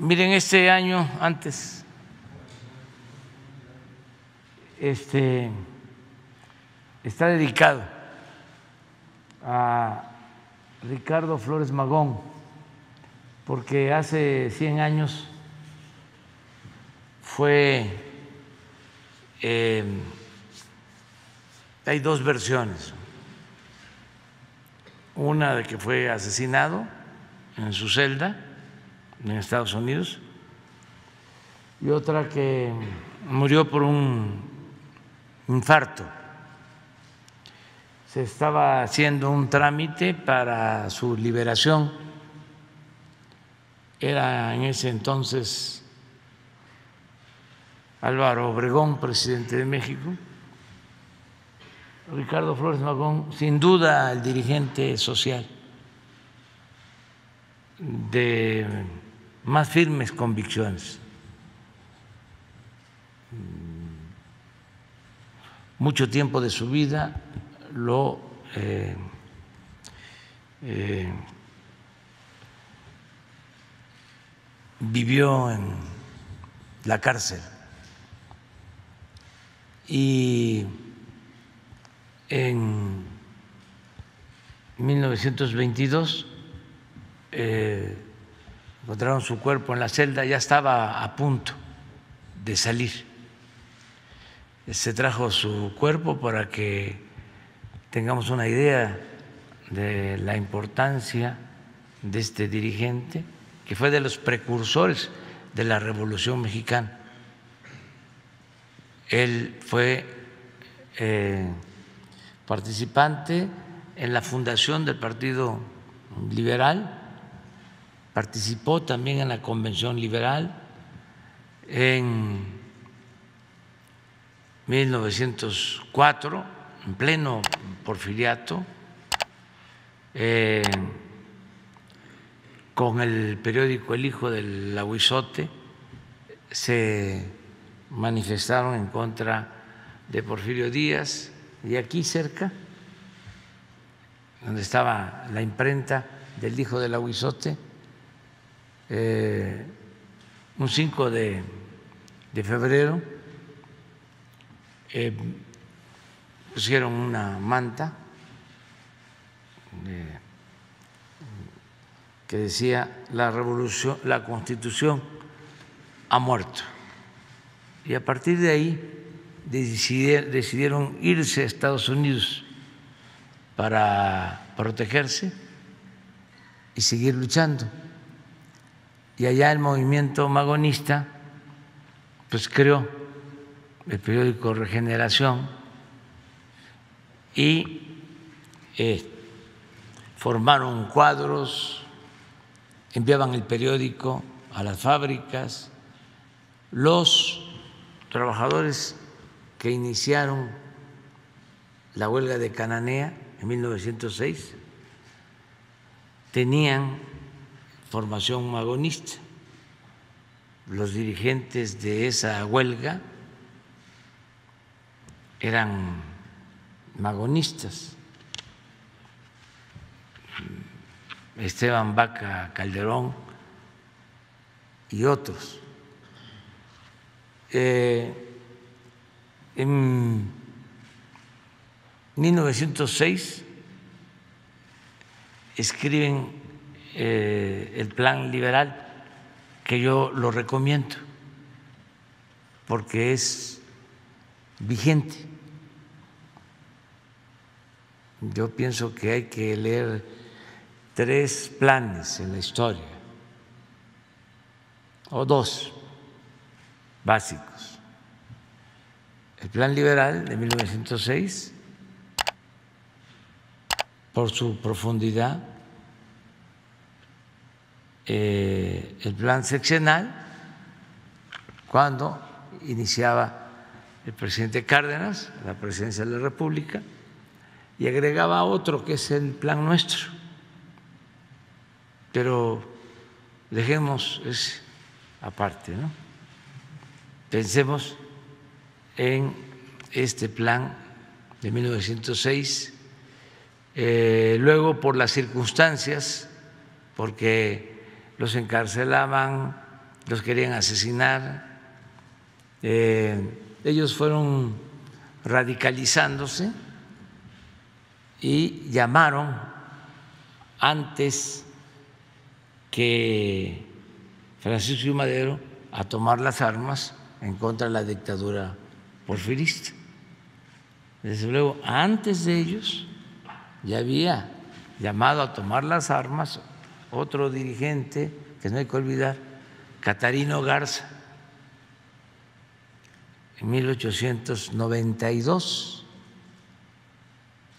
Miren, este año antes, este está dedicado a Ricardo Flores Magón, porque hace 100 años fue, eh, hay dos versiones, una de que fue asesinado en su celda, en Estados Unidos y otra que murió por un infarto. Se estaba haciendo un trámite para su liberación. Era en ese entonces Álvaro Obregón, presidente de México. Ricardo Flores Magón, sin duda el dirigente social de más firmes convicciones. Mucho tiempo de su vida lo eh, eh, vivió en la cárcel y en 1922 eh, encontraron su cuerpo en la celda, ya estaba a punto de salir. Se trajo su cuerpo para que tengamos una idea de la importancia de este dirigente, que fue de los precursores de la Revolución Mexicana. Él fue eh, participante en la fundación del Partido Liberal participó también en la Convención Liberal en 1904, en pleno porfiriato, eh, con el periódico El Hijo del Aguizote, se manifestaron en contra de Porfirio Díaz y aquí cerca, donde estaba la imprenta del Hijo del Aguizote, eh, un 5 de, febrero, eh, pusieron una manta eh, que decía la revolución, la constitución ha muerto. Y a partir de ahí decidieron irse a Estados Unidos para protegerse y seguir luchando y allá el movimiento magonista pues creó el periódico Regeneración y eh, formaron cuadros, enviaban el periódico a las fábricas, los trabajadores que iniciaron la huelga de Cananea en 1906 tenían formación magonista. Los dirigentes de esa huelga eran magonistas. Esteban Vaca Calderón y otros. Eh, en 1906 escriben eh, el plan liberal, que yo lo recomiendo, porque es vigente. Yo pienso que hay que leer tres planes en la historia, o dos básicos. El plan liberal de 1906, por su profundidad, eh, el plan seccional cuando iniciaba el presidente Cárdenas la presidencia de la República y agregaba otro que es el plan nuestro. Pero dejemos ese aparte, ¿no? Pensemos en este plan de 1906, eh, luego por las circunstancias, porque los encarcelaban los querían asesinar. Eh, ellos fueron radicalizándose y llamaron antes que Francisco y Madero a tomar las armas en contra de la dictadura porfirista. Desde luego, antes de ellos ya había llamado a tomar las armas otro dirigente, que no hay que olvidar, Catarino Garza, en 1892